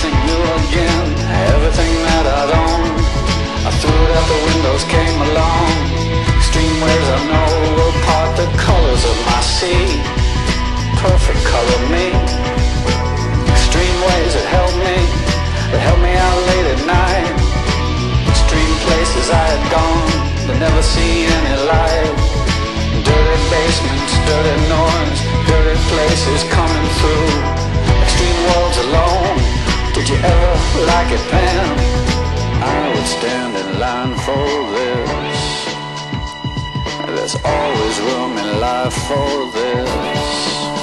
everything new again. Everything that I'd owned I threw it out the windows, came along. Extreme waves I know will part the colors of my sea. Perfect color me. Extreme waves that helped me That helped me out late at night. Extreme places I had gone. For this. There's always room in life for this.